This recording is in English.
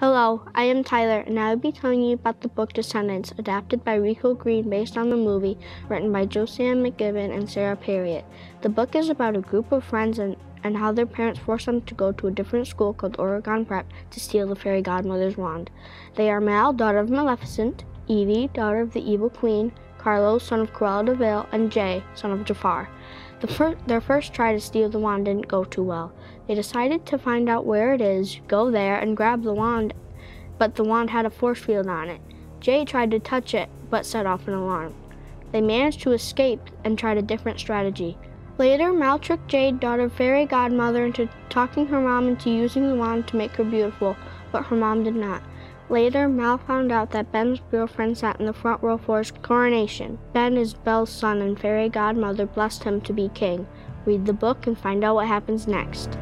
Hello, I am Tyler, and I will be telling you about the book Descendants, adapted by Rico Green based on the movie written by Josann McGibbon and Sara Parriott. The book is about a group of friends and, and how their parents force them to go to a different school called Auradon Prep to steal the fairy godmother's wand. They are Mal, daughter of Maleficent, Evie, daughter of the evil queen, Carlos, son of Cruella de Vil, and Jay, son of Jafar. The fir- their first try to steal the wand didn't go too well. They decided to find out where it is, go there, and grab the wand, but the wand had a force field on it. Jay tried to touch it, but set off an alarm. They managed to escape and tried a different strategy. Later, Mal tricked Jane, daughter Fairy Godmother, into talking her mom into using the wand to make her beautiful, but her mom did not. Later, Mal found out that Ben's girlfriend sat in the front row for his coronation. Ben is Belle's son, and Fairy Godmother blessed him to be king. Read the book and find out what happens next.